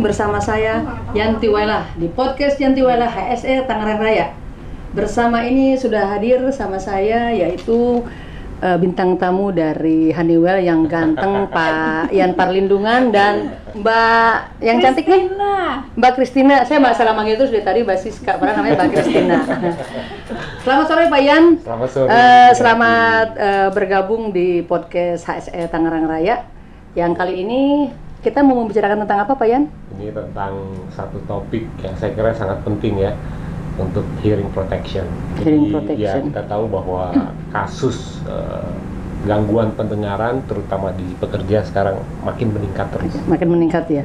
bersama saya Yanti Waila di podcast Yanti Waila HSE Tangerang Raya. Bersama ini sudah hadir sama saya yaitu eh, bintang tamu dari Honeywell yang ganteng Pak Yan Parlindungan dan Mbak yang cantik nih Mbak Kristina. Saya Mbak salah manggil terus dari tadi Mbak Siska, padahal namanya Mbak Kristina. selamat sore Pak Yan. Selamat sore. Eh, selamat eh, bergabung di podcast HSE Tangerang Raya. Yang kali ini kita mau membicarakan tentang apa Pak Yan? Ini tentang satu topik yang saya kira sangat penting ya untuk hearing protection. Hearing Jadi, protection. Ya, kita tahu bahwa kasus eh, gangguan pendengaran terutama di pekerja sekarang makin meningkat terus. Makin meningkat ya.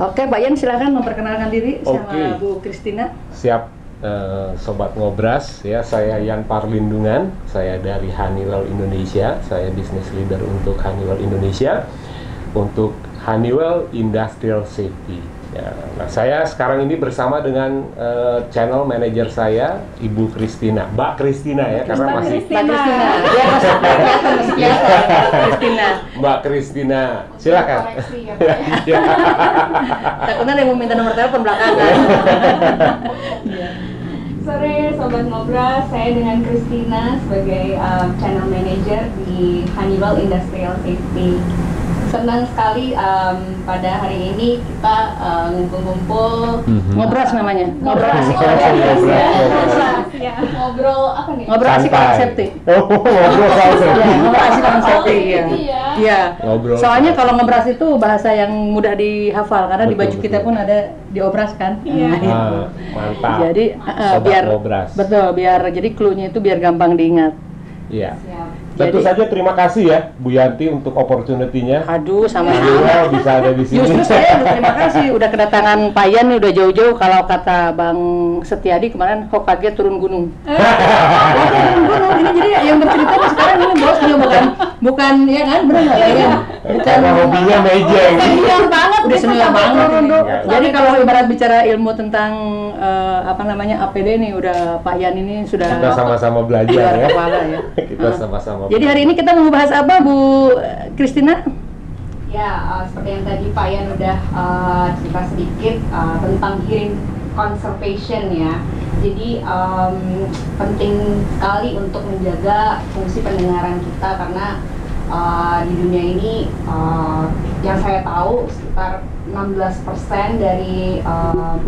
Oke, Pak Yan silakan memperkenalkan diri sama Oke. Bu Kristina. Siap eh, sobat ngobras ya saya Yan Parlindungan, saya dari Honeywell Indonesia, saya business leader untuk Honeywell Indonesia untuk Honeywell Industrial Safety. Ya, nah saya sekarang ini bersama dengan eh, channel manager saya Ibu Kristina, Mbak Kristina ya karena Mbak masih Mbak Kristina. Masih Mbak Kristina. Mbak Kristina, silakan. Ya, Pak ya. Ya. Takutnya ada yang mau minta nomor telepon belakangan. Sore Sobat Ngobras, saya dengan Christina sebagai uh, Channel Manager di Honeywell Industrial Safety. Senang sekali um, pada hari ini kita uh, ngumpul-ngumpul Ngobras namanya. Ngobrol asik. Ngobrol, ngobrol, ngobrol. ya, ngobrol apa nih? Ngobrol asik safety. Oh, ngobrol Iya, safety. ngobrol asik orang safety. Iya. gitu ya. Iya. Ngobrol. Soalnya kalau ngobras itu bahasa yang mudah dihafal karena di Betul, baju kita betul. pun ada diobras kan. Iya. Nah, itu. Ah, mantap. Jadi uh, biar ngobras. betul biar jadi clue-nya itu biar gampang diingat. Iya. Tentu Jadi- saja terima kasih ya Bu Yanti untuk opportunity-nya. Aduh sama Honeywell bisa ada di sini. Justru saya berterima kasih udah kedatangan Pak Yan nih udah jauh-jauh kalau kata Bang Setiadi kemarin kok kaget turun gunung. Oh, turun gunung ini jadi yang bercerita nih sekarang ini bosnya bukan bukan ya kan benar nggak Pak Yan? Bukan Karena hobinya mejeng. Senior banget udah senior banget ini. Duk. Jadi kalau ibarat bicara ilmu tentang eh, apa namanya APD nih udah Pak Yan ini sudah Kita sama-sama belajar ya. kepala ya. Kita sama-sama. Jadi hari ini kita mau bahas apa Bu Kristina? Ya, uh, seperti yang tadi Pak Yan udah uh, cerita sedikit uh, tentang hearing conservation ya. Jadi um, penting sekali untuk menjaga fungsi pendengaran kita karena uh, di dunia ini uh, yang saya tahu sekitar 16% dari uh,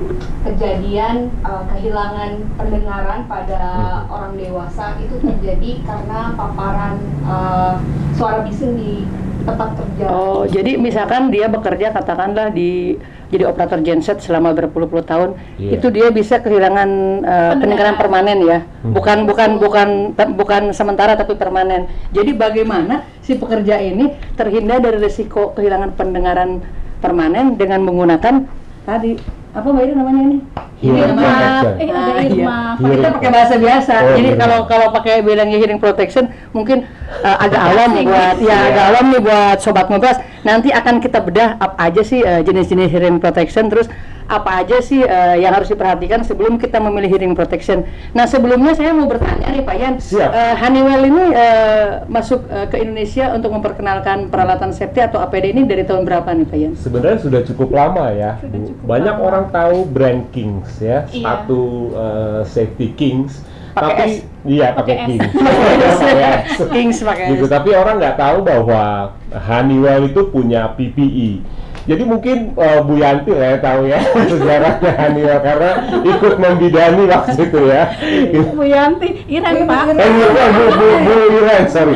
kejadian uh, kehilangan pendengaran pada orang dewasa itu terjadi karena paparan uh, suara bising di tempat kerja. Oh, jadi misalkan dia bekerja katakanlah di jadi operator genset selama berpuluh-puluh tahun, Iya. itu dia bisa kehilangan uh, pendengaran permanen ya. Hmm. Bukan bukan bukan te- bukan sementara tapi permanen. Jadi bagaimana si pekerja ini terhindar dari risiko kehilangan pendengaran permanen dengan menggunakan tadi apa Mbak Ida namanya ini? Hearing namanya- protection. Eh, ada iya. Irma. Hearing Kita pakai bahasa biasa. Oh, Jadi kalau kalau pakai bilangnya hearing protection mungkin uh, agak alam buat ya Iya. agak alam nih buat sobat ngobras. Nanti akan kita bedah apa aja sih uh, jenis-jenis hearing protection terus apa aja sih uh, yang harus diperhatikan sebelum kita memilih hearing protection. Nah, sebelumnya saya mau bertanya nih Pak Yan. Siap. Uh, Honeywell ini uh, masuk uh, ke Indonesia untuk memperkenalkan peralatan safety atau APD ini dari tahun berapa nih Pak Yan? Sebenarnya sudah cukup lama ya. Sudah cukup Banyak lama. orang tahu brand Kings ya, Iya. satu eh, safety Kings. Pakai tapi S. iya Pakai. Kings. Kings pakai gitu. Tapi orang nggak tahu bahwa Honeywell itu punya PPE. Jadi mungkin eh, Bu Yanti lah ya tahu ya sejarahnya Honeywell karena ikut membidani waktu itu ya. Bu Yanti, Iren Pak. Eh, bukan, Bu, Bu, Bu Iren, sorry.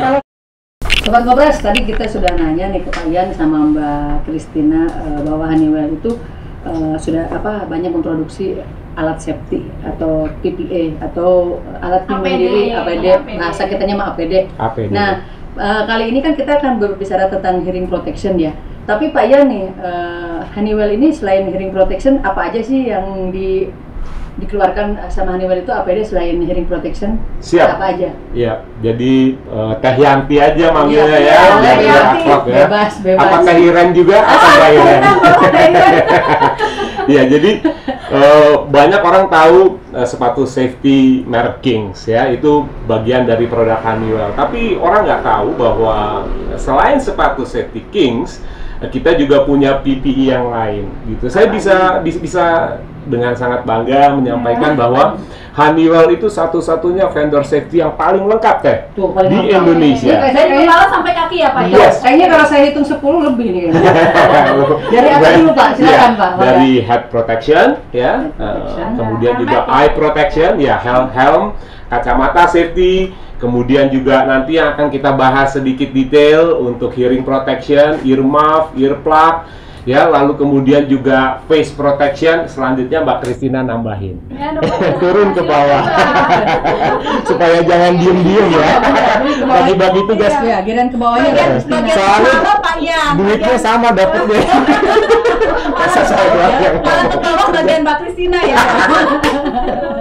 Sobat Ngobras, tadi kita sudah nanya nih ke Pak Yan sama Mbak Kristina eh, bahwa Honeywell itu eh, sudah apa banyak memproduksi alat safety atau PPE atau alat pelindung APD, diri APD, APD. bahasa kitanya mah APD. APD. Nah, eh, kali ini kan kita akan berbicara tentang hearing protection ya. Tapi Pak Yan nih, eh, Honeywell ini selain hearing protection apa aja sih yang di dikeluarkan sama Honeywell itu APD selain hearing protection? Siap. Apa aja? Iya, jadi eh, Teh Yanti aja manggilnya Iya, ya, Yanti. akrab ya. Bebas, bebas. Apa Teh Iren juga? Apa Teh Iren? Iya, jadi eh, banyak orang tahu eh, sepatu safety merek Kings ya, itu bagian dari produk Honeywell. Tapi orang nggak tahu bahwa selain sepatu safety Kings, kita juga punya PPE yang lain gitu. Saya bisa bis- bisa dengan sangat bangga menyampaikan bahwa Honeywell itu satu-satunya vendor safety yang paling lengkap teh Tuh, paling di lengkap. Indonesia. Ini kayak- Dari kepala sampai kaki ya Pak? ya? Yes. Kayaknya kalau saya hitung 10 lebih nih kayaknya. Dari apa dulu, Pak? Silakan, Iya, Pak. Dari head protection ya, Head protection. eh, kemudian Ya, juga ya. eye protection ya, helm helm, kacamata safety, kemudian juga nanti yang akan kita bahas sedikit detail untuk hearing protection, ear muff, ear plug ya, lalu kemudian juga face protection, selanjutnya Mbak Christina nambahin. Ya. Turun ke bawah. Supaya jangan diem-diem ya. Bagi-bagi tugas. Ya, giliran ke bawahnya Soalnya Yan. Duitnya sama dapetnya. Masa saya doang yang bagian Mbak Kristina ya.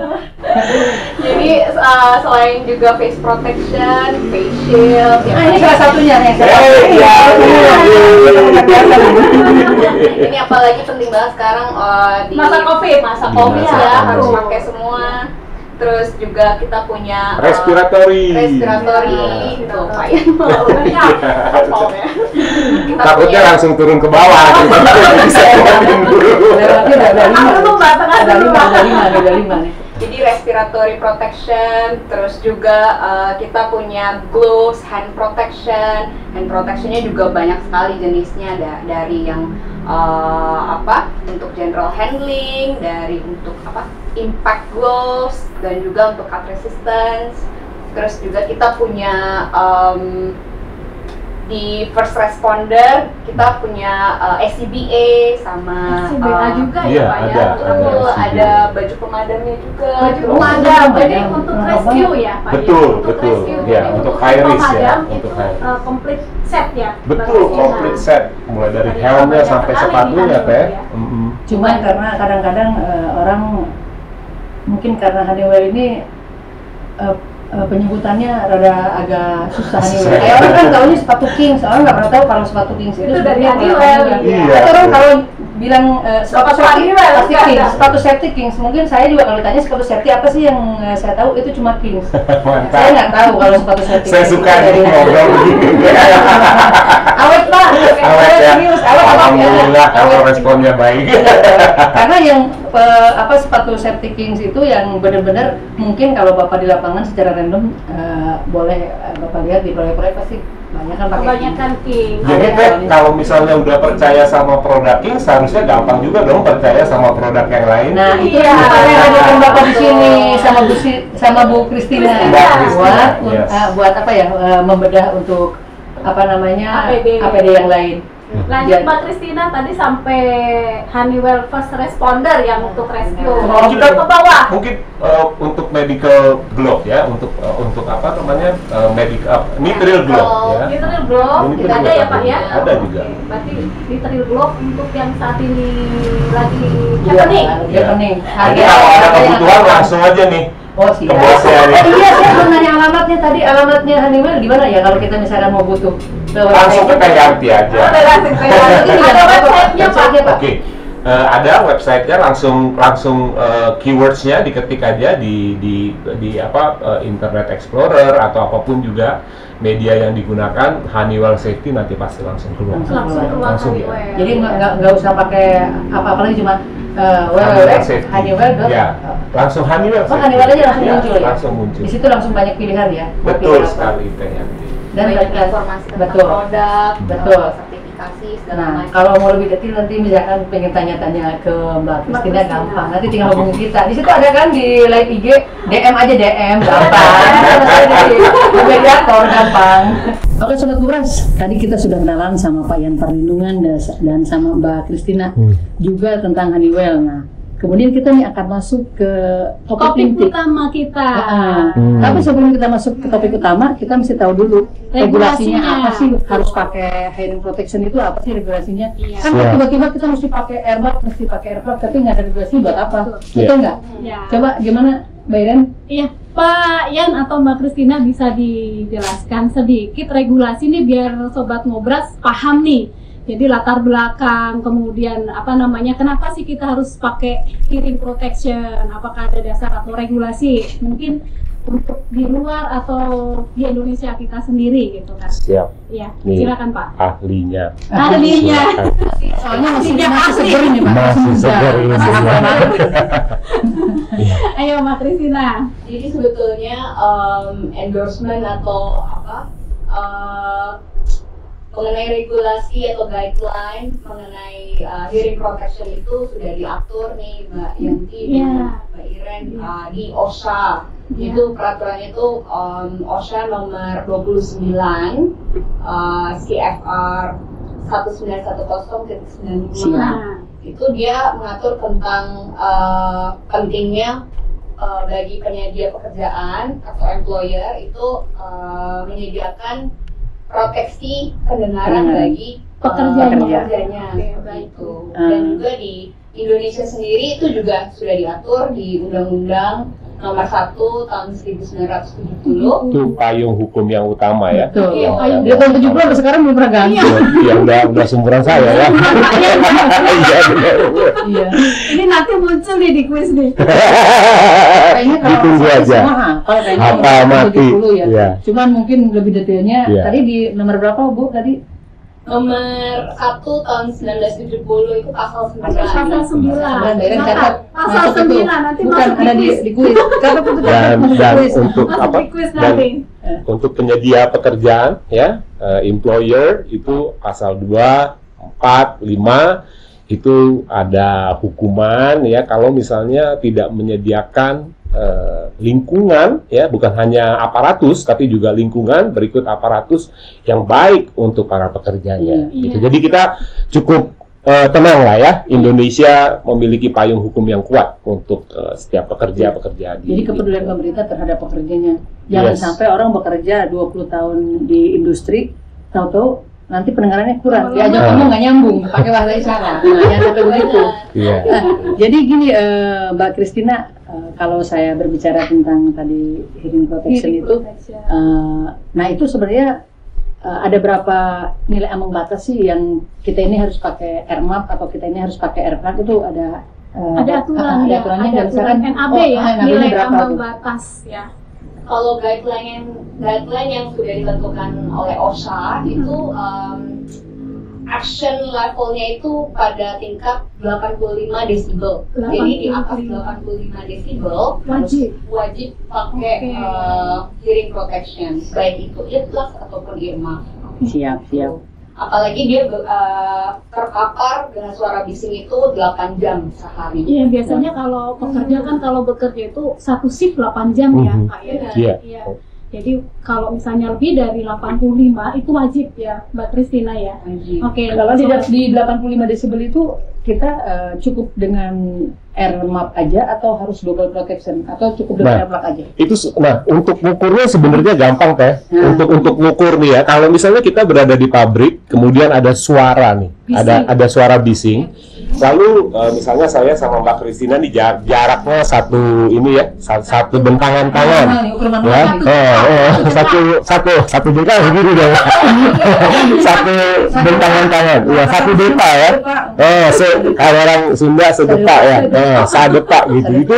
Jadi uh, selain juga face protection, face shield, ya Nah, ini salah satunya Eh, ya, ini apalagi penting banget sekarang uh, di Masa Covid. masa covid masa ya Covid. harus pakai semua. Terus juga kita punya uh, Respiratory. respiratory Iya. gitu, Pak Yan mau Iya. Hafal ya. Kita Takutnya langsung turun ke bawah. gitu. Bisa dulu. Ada lima. Ada lima, ada lima, ada lima respiratory protection, terus juga uh, kita punya gloves, hand protection. Hand protectionnya juga banyak sekali jenisnya da- dari yang uh, apa untuk general handling, dari untuk apa impact gloves dan juga untuk cut resistance. Terus juga kita punya um, di first responder kita punya uh, SCBA sama CBA uh, juga Iya, ya Pak ya. ada, Betul, ada ada baju pemadamnya juga. Baju pemadam, jadi pemadam. untuk rescue ya Pak ya? Betul, Untuk betul. rescue. Ya, Jadi untuk high risk ya, untuk itu high risk. uh, complete set ya? Betul, komplit Kristina. set. Mulai dari helmnya sampai sepatunya teh. ya. Cuman karena kadang-kadang eh, orang mungkin karena Honeywell ini eh, eh, penyebutannya rada agak susah. Susah. Kayak orang kan taunya sepatu Kings, orang nggak pernah tahu kalau sepatu Kings itu, Itu dari Honeywell, Honeywell. iya. Atau orang kalau bilang eh, sepatu Sepatu safety, pasti Kings, sepatu safety Kings. Mungkin saya juga kalau ditanya sepatu safety apa sih yang eh, saya tahu itu cuma Kings. Saya nggak tahu kalau sepatu safety. Saya suka nih dari ngobrol begini. Alhamdulillah kalau responnya baik. karena yang eh, apa sepatu safety kings itu yang benar-benar mungkin kalau bapak di lapangan secara random eh, boleh eh, bapak lihat di proyek-proyek pasti banyak kan pakai Kebanyakan king. Jadi teh kalau misalnya udah percaya sama produk King, seharusnya gampang juga dong percaya sama produk yang lain. Nah itu Iya. makanya hadirkan bapak di sini sama Bu Si- sama Bu Kristina buat yes. eh, buat apa ya eh, membedah untuk apa namanya APD. yang lain. Lanjut Ya. Mbak Kristina tadi sampai Honeywell First Responder yang untuk rescue. Kalau kita ke bawah. mungkin uh, untuk medical glove ya, untuk uh, untuk apa namanya uh, medical nitril glove ya. Literal glove Ini tidak ada juga ya Pak ya? ada juga. Berarti literal glove untuk yang saat ini lagi Iya, happening. iya, happening. Jadi kalau ada kebutuhan langsung aja nih Oh ke. Oh iya, saya belum nanya alamatnya tadi. Alamatnya Honeywell gimana ya kalau kita misalkan mau butuh? Lewat Langsung ke. Tengganti aja. Ada Ada websitenya Pak. Oke, eh, ada websitenya langsung langsung eh, keywordsnya diketik aja di di di apa eh, Internet Explorer atau apa pun juga media yang digunakan Honeywell Safety nanti pasti langsung keluar. Langsung keluar Langsung ya. Honeywell. Jadi nggak nggak nggak usah pakai apa-apa lagi cuma uh, Honeywell Safety. www.honeywell. Ya, langsung Honeywell. Oh, Honeywell aja langsung Ya, muncul ya? Langsung muncul. Di situ langsung banyak pilihan ya. Betul sekali Teh Yanti. Dan banyak informasi tentang betul. produk, Betul. Sertifikasi segala Nah, macam. kalau mau lebih detail nanti misalkan pengen tanya-tanya ke Mbak Kristina gampang. Nanti tinggal hubungi kita. Di situ ada kan di live IG DM aja DM gampang. Jadi mediator gampang. Oke sobat Buras, tadi kita sudah kenalan sama Pak Yan Perlindungan dan, dan sama Mbak Kristina Hmm. juga tentang Honeywell. Nah, kemudian kita nih akan masuk ke topik Topik inti. utama kita. Ah, Hmm. Tapi sebelum kita masuk ke topik utama, kita mesti tahu dulu regulasinya Regulasinya. apa sih harus pakai hearing protection itu apa sih regulasinya? Iya. Kan Siap. tiba-tiba kita mesti pakai airbag, mesti pakai airplug, tapi nggak ada regulasi buat apa? Iya. Betul nggak? Ya. Coba gimana, Mbak Iren? Iya, Pak Yan atau Mbak Kristina bisa dijelaskan sedikit regulasi ini biar sobat ngobras paham nih. Jadi latar belakang, kemudian apa namanya, kenapa sih kita harus pakai hearing protection? Apakah ada dasar atau regulasi? Mungkin untuk di luar atau di Indonesia kita sendiri gitu kan? Siap, Iya, Nih. silakan Pak. ahlinya. Ahlinya. Silakan. Soalnya masih, Tidak masih seger ini Pak. Masih seger ini. Masih banget. Ayo Mbak Kristina. Jadi sebetulnya um, endorsement atau apa uh, mengenai regulasi atau guideline mengenai uh, hearing protection itu sudah diatur nih Mbak Yanti dan Mbak Iren uh, di OSHA. Iya. Itu peraturannya itu um, OSHA nomor 29 uh, CFR 1910.95 Siap. Nah, itu dia mengatur tentang uh, pentingnya uh, bagi penyedia pekerjaan atau employer itu uh, menyediakan proteksi pendengaran Pendengaran. bagi uh, Pekerjanya. pekerjanya Oke, seperti baik. itu. Hmm. Dan juga di Indonesia sendiri itu juga sudah diatur di Undang-Undang Nomor 1 tahun 1970 Itu payung hukum yang utama ya. Betul. Iya, payung. Dia tahun 70 sampai sekarang belum pernah ganti. Iya. Ya udah udah sumuran saya ya. Iya benar. Iya. ini nanti muncul nih di quiz nih. Kayaknya kalau Ditunggu aja. semua hafal kayaknya nomor mati. 70 ya. Iya. Cuman mungkin lebih detailnya Iya. tadi di nomor berapa Bu tadi? Nomor 1 tahun 1970 itu pasal 9. Pasal 9. Sembilan, Deren Catat. catat. Pasal Masuk itu. 9 nanti Bukan masuk ada di di kuis. Catat Dan dan kuis. untuk Masuk apa? quiz Dan nanti. untuk penyedia pekerjaan ya eh, employer itu pasal 2 4 5 itu ada hukuman ya kalau misalnya tidak menyediakan eh, lingkungan ya bukan hanya aparatus tapi juga lingkungan berikut aparatus yang baik untuk para pekerjanya Iya. gitu. jadi kita cukup eh, tenang lah ya Indonesia memiliki payung hukum yang kuat untuk eh, setiap pekerja-pekerja di Jadi kepedulian pemerintah terhadap pekerjanya. Jangan Yes. sampai orang bekerja 20 tahun di industri, tahu-tahu nanti pendengarannya kurang. Diajak Ah. ngomong nggak nyambung, pakai bahasa isyarat. Nah, jangan sampai begitu. Iya. Nah, jadi gini eh, Mbak Kristina, eh, kalau saya berbicara tentang tadi hearing protection Hearing itu, protection. eh, nah itu sebenarnya eh, ada berapa nilai ambang batas sih yang kita ini harus pakai AirMap atau kita ini harus pakai AirPlug itu ada eh, ada aturan ada ya, aturannya ada aturan NAB oh, ya, ah, nilai ambang batas ya. Kalau guideline yang guideline yang sudah ditentukan oleh OSHA itu um, action levelnya itu pada tingkat 85 desibel. Jadi di atas 85 desibel Wajib. wajib pakai Oke. uh, hearing protection, baik itu earplugs ataupun earmuff. Siap, siap. Apalagi dia uh, terpapar dengan suara bising itu 8 jam sehari. Iya biasanya kalau pekerja kan kalau bekerja itu satu shift 8 jam ya Mhm. Pak ya. Iya. Iya. Jadi kalau misalnya lebih dari 85 itu wajib ya Mbak Kristina ya. Oke. Kalau di, sobat- di 85 desibel itu kita eh, cukup dengan AirMap aja atau harus double protection atau cukup dengan Nah. AirPlug aja? itu nah untuk ngukurnya sebenarnya gampang teh Hmm. untuk untuk ngukur nih ya kalau misalnya kita berada di pabrik kemudian ada suara nih Bising. ada ada suara bising lalu eh, misalnya saya sama Mbak Kristina nih jar- jaraknya satu ini ya sa- satu bentangan tangan. Ya nih. oh, oh, satu. Satu satu bengkang begini dong. Satu bentangan tangan. Ya satu depa ya. Oh se kalau orang Sunda sedepak ya. Oh, sadepak gitu. Itu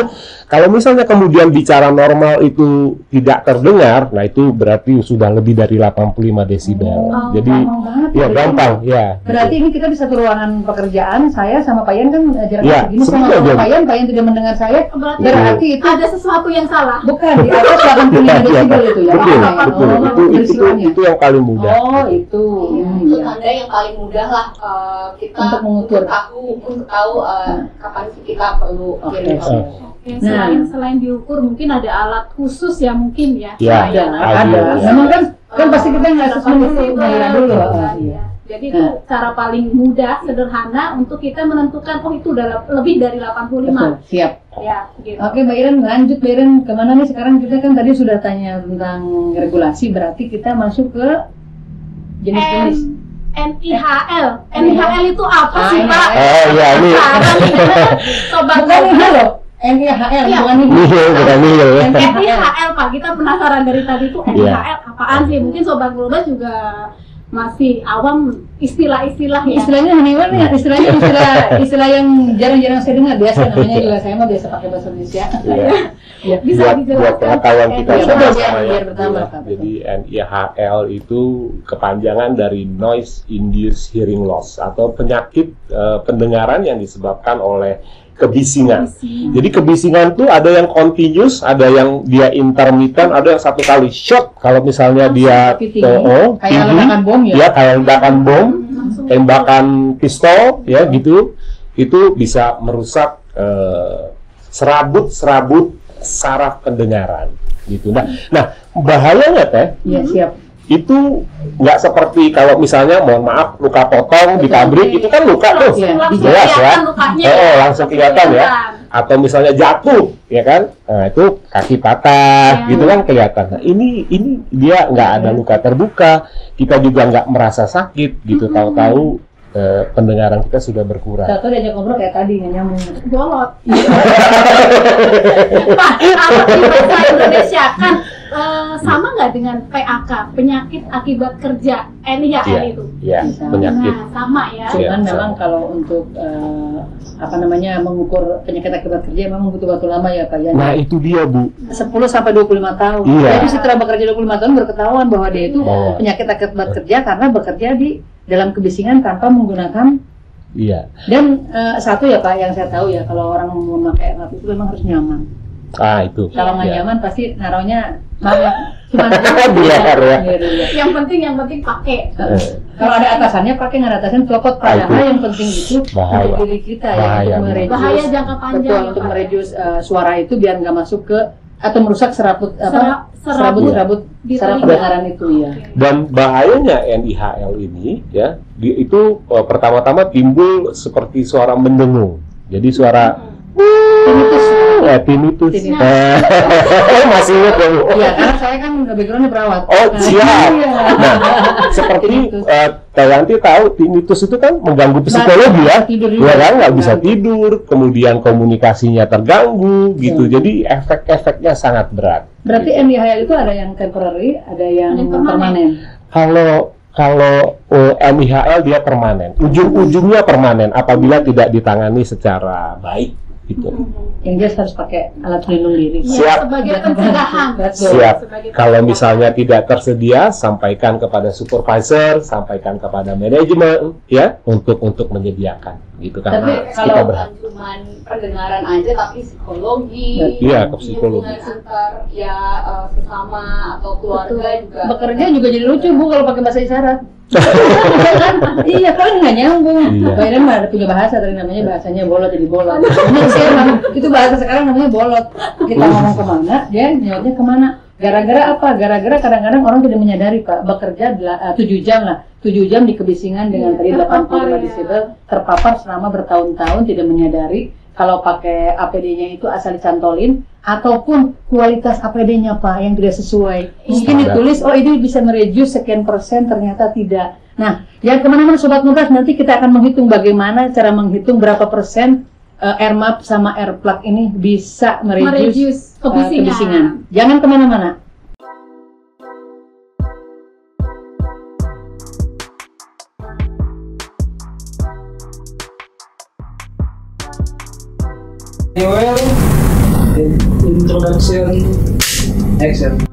kalau misalnya kemudian bicara normal itu tidak terdengar nah itu berarti sudah lebih dari 85 desibel Oh, jadi gampang ya ya. gampang ya Berarti ini kita di satu ruangan pekerjaan, saya sama Pak Yan kan jaraknya Ya, segini, sama sama Pak Yan, Pak Yan tidak mendengar saya, Berarti berarti itu ada sesuatu yang salah. bukan di atas 85 Iya, desibel itu ya? betul betul Oh, itu itu, peristiwanya. itu yang paling mudah Oh, itu. Iya, Hmm, itu ya. tanda yang paling mudah lah uh, kita Untuk mengukur. tahu untuk tahu uh, kapan sih kita perlu Oke, hearing siap. protection. Oke, selain selain diukur mungkin ada alat khusus ya mungkin ya. Ya, Ada, Nah, ada. ada. ya. Memang kan kan pasti kita nggak Ada sesuai dulu. Ah, kan, iya. ya. Jadi itu Nah. cara paling mudah, sederhana untuk kita menentukan oh itu udah lebih dari 85. Betul, siap. Ya, gitu. Oke, Mbak Iren, lanjut Mbak Iren. Ke mana nih sekarang kita kan tadi sudah tanya tentang regulasi, berarti kita masuk ke jenis-jenis. NIHL. NIHL itu apa sih, Pak? oh ya ini Sobat Bukan ini loh, NIHL, Iya. bukan ini. nihil bukan nihil ya NIHL Pak, kita penasaran dari tadi itu Iya. NIHL apaan sih? Mungkin Sobat Global juga masih awam istilah-istilah ya. Istilahnya Honeywell nih, istilahnya istilah istilah yang jarang-jarang saya dengar. Biasa namanya juga saya mah biasa pakai bahasa Indonesia. Iya. Ya. Bisa buat, buat dijelaskan. pengetahuan kita Iya, semua betul, ya. biar- biar bertambah, Iya. Pak, betul. Jadi NIHL itu kepanjangan dari Noise Induced Hearing Loss atau penyakit eh, pendengaran yang disebabkan oleh kebisingan. Isi. Jadi kebisingan tuh ada yang continuous, ada yang dia intermittent, ada yang satu kali shot. Kalau misalnya dia Tapi tinggi. oh, Kayak tinggi, ledakan bom ya. ya kayak ledakan bom, Langsung tembakan pistol, ya gitu, itu bisa merusak eh, serabut-serabut saraf pendengaran, gitu. Nah, nah bahayanya teh Iya, siap. Itu nggak seperti kalau misalnya mohon maaf luka potong di pabrik itu kan luka tuh. Iya, jelas ya. Oh, langsung kelihatan ya. atau misalnya jatuh ya kan? Nah itu kaki patah Ya. gitu kan kelihatan. Nah ini ini dia nggak ada luka terbuka. Kita juga nggak merasa sakit gitu tahu-tahu eh, pendengaran kita sudah berkurang Tahu diajak ngobrol kayak tadi nggak nyambung. bolot. Pak, kalau di bahasa Indonesia kan eh, sama nggak dengan PAK, penyakit akibat kerja NIHL Iya. itu? ya Bisa. penyakit Nah, sama ya. Iya, Cuman sama. memang kalau untuk eh, apa namanya mengukur penyakit akibat kerja memang butuh waktu lama ya Pak ya. nah itu dia bu 10 sampai 25 tahun. Iya. Jadi setelah bekerja 25 tahun berketahuan bahwa dia itu Oh. penyakit akibat kerja karena bekerja di dalam kebisingan tanpa menggunakan iya dan eh, satu ya Pak yang saya tahu ya kalau orang memakai alat itu memang harus nyaman. ah itu Kalau nggak Iya. nyaman pasti naruhnya ya cuma Di leher ya. Iya, iya. Yang penting yang penting pakai. Eh, Kalau ada atasannya pakai nggak ada atasan copot Ah, padahal yang penting itu Bahaya. untuk diri kita ya Bahaya, untuk Bu. mereduce Bahaya jangka panjang betul ya, untuk mereduce eh, suara itu biar nggak masuk ke atau merusak serabut apa Sera- serabut serabut serabut di saraf telinga. pendengaran itu ya. Dan bahayanya NIHL ini ya, di, itu eh, pertama-tama timbul seperti suara mendengung. Jadi suara Tinnitus. Eh, tinnitus. Tinnitus. Eh, masih ingat ya, Bu? Iya, karena saya kan backgroundnya perawat. Oh, Nah, siap. iya. Nah, seperti Tinnitus. eh, Tayanti tahu tinnitus itu kan mengganggu psikologi ya. Tidur Ya kan nggak bisa tidur, kemudian komunikasinya terganggu gitu. Hmm. Jadi efek-efeknya sangat berat. Berarti NIHL itu ada yang temporary, ada yang permanen. Kalau kalau eh, NIHL dia permanen, ujung-ujungnya permanen apabila tidak ditangani secara baik gitu. Yang jelas harus pakai alat pelindung diri. Ya, Siap. sebagai pencegahan. Betul. Siap. Sebagai Kalau misalnya tidak tersedia, sampaikan kepada supervisor, sampaikan kepada manajemen ya untuk untuk menyediakan gitu Tapi karena kalau kita berhak. cuman pendengaran aja tapi psikologi Iya, ke psikologi. antar ya eh, sesama atau keluarga juga Bekerja juga jadi lucu bu kalau pakai bahasa isyarat. Iya kan? Iya kan nggak nyambung. Iya. Iren mah ada punya bahasa tadi namanya bahasanya bolot jadi bolot. Sih emang itu bahasa sekarang namanya bolot. Kita ngomong ke mana, dia nyautnya ke mana. Gara-gara apa? Gara-gara kadang-kadang orang tidak menyadari pak bekerja eh, tujuh jam lah, tujuh jam di kebisingan dengan tadi Terpapar, 85 ya. desibel terpapar selama bertahun-tahun tidak menyadari kalau pakai APD-nya itu asal dicantolin ataupun kualitas APD-nya pak yang tidak sesuai. Mungkin ditulis oh ini bisa mereduce sekian persen ternyata tidak. Nah, jangan ke mana-mana sobat ngobras nanti kita akan menghitung bagaimana cara menghitung berapa persen eh, air map sama air plug ini bisa mereduce, mereduce eh, kebisingan. kebisingan. Jangan ke mana-mana. Well, introduction action.